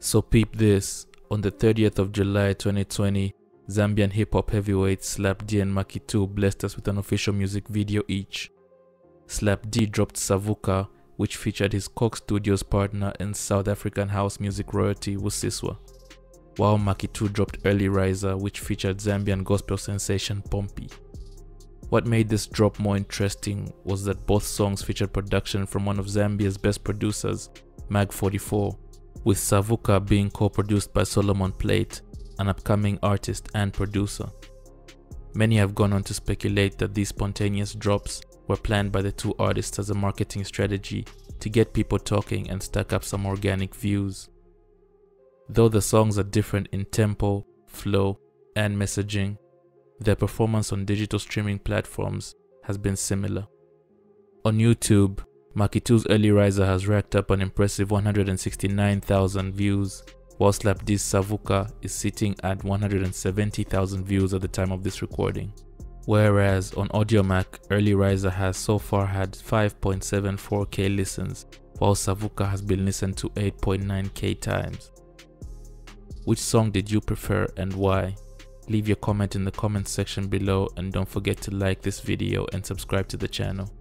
So peep this, on the 30th of July 2020, Zambian hip hop heavyweights Slap Dee and Macky 2 blessed us with an official music video each. Slap Dee dropped Savuka, which featured his Coke Studios partner and South African house music royalty Busiswa, while Macky 2 dropped Early Riser, which featured Zambian gospel sensation Pompi. What made this drop more interesting was that both songs featured production from one of Zambia's best producers, Mag44, with Savuka being co-produced by Solomon Plate, an upcoming artist and producer. Many have gone on to speculate that these spontaneous drops were planned by the two artists as a marketing strategy to get people talking and stack up some organic views. Though the songs are different in tempo, flow, and messaging, their performance on digital streaming platforms has been similar. On YouTube, Macky 2's Early Riser has racked up an impressive 169,000 views, while Slap Dee's Savuka is sitting at 170,000 views at the time of this recording. Whereas on Audiomack, Early Riser has so far had 5.74k listens, while Savuka has been listened to 8.9k times. Which song did you prefer and why? Leave your comment in the comment section below and don't forget to like this video and subscribe to the channel.